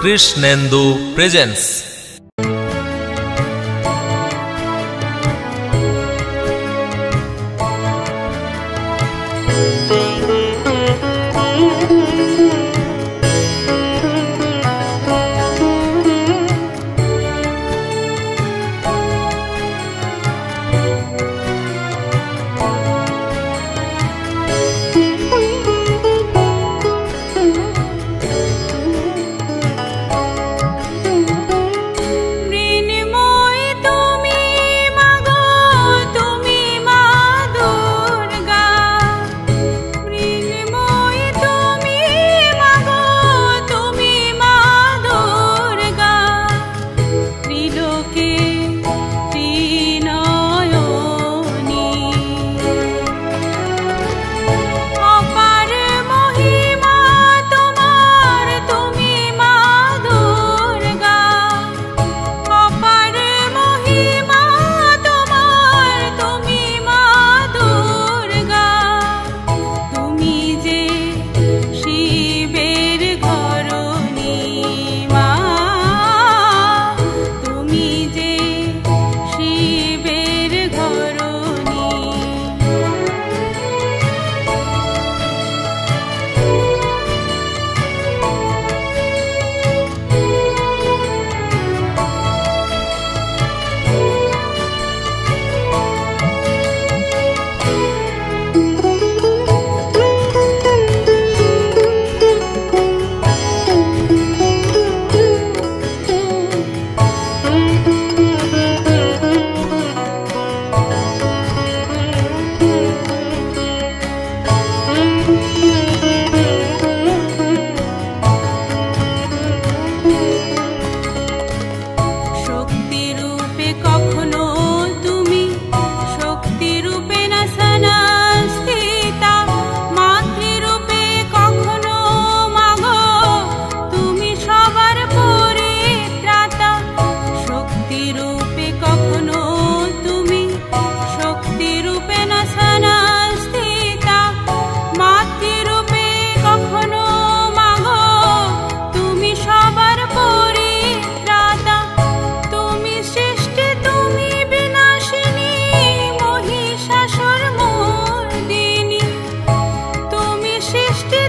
Krishnendu presents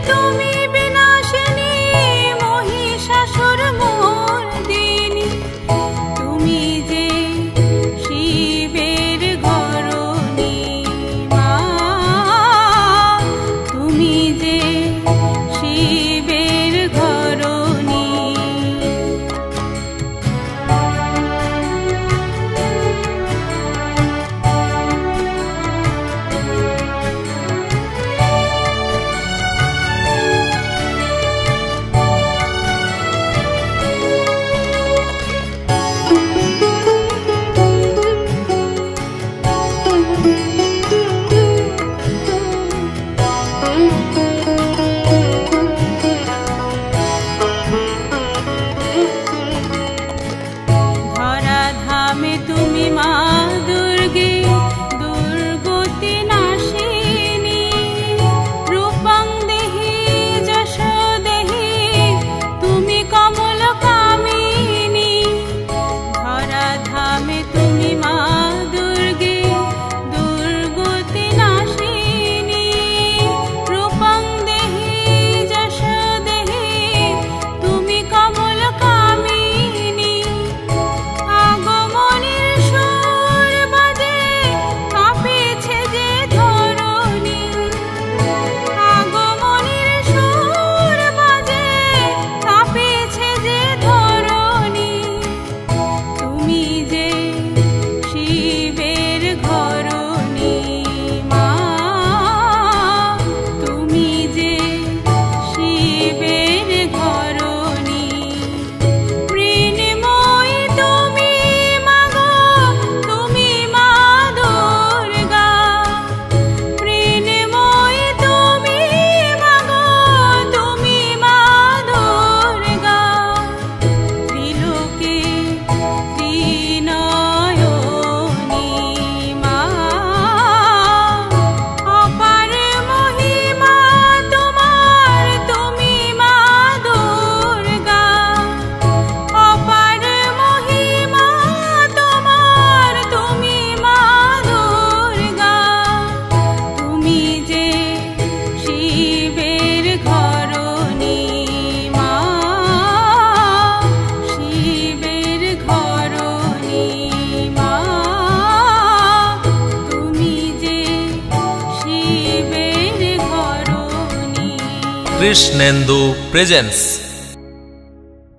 তুমি espíritu Krishnendu presents